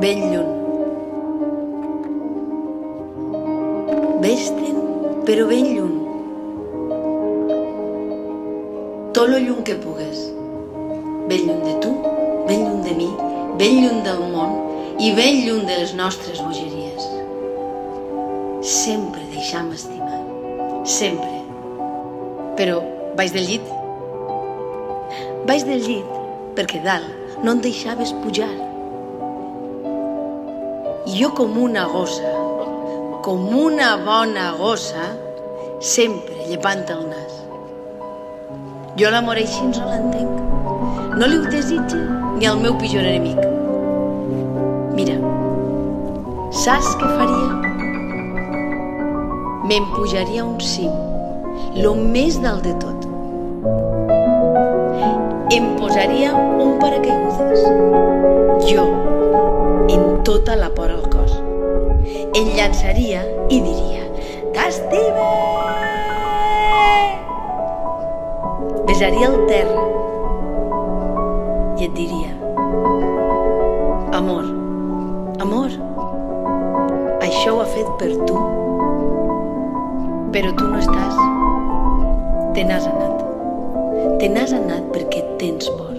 ben lluny. Vés-te'n, però ben lluny. Tot lo lluny que pugues. Ben lluny de tu, ben lluny de mi, ben lluny del món i ben lluny de les nostres bogeries. Sempre deixam estimar. Sempre. Però baix del llit. Baix del llit, perquè dalt no en deixaves pujar. I jo com una gossa, com una bona gossa, sempre llepant el nas. Jo l'amor així no l'entenc. No li ho desitge ni al meu pitjor enemic. Mira, saps què faria? Me'n pujaria un cim, lo més dalt de tot. Em posaria un paracaigudes. Jo, tota la por al cos. Em llançaria i diria «T'estime!» Besaria el terra i et diria «Amor, amor, això ho ha fet per tu, però tu no estàs. Te n'has anat. Te n'has anat perquè tens por.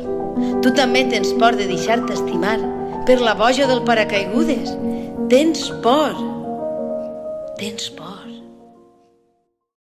Tu també tens por de deixar-te estimar per la boja del paracaigudes. Tens por. Tens por.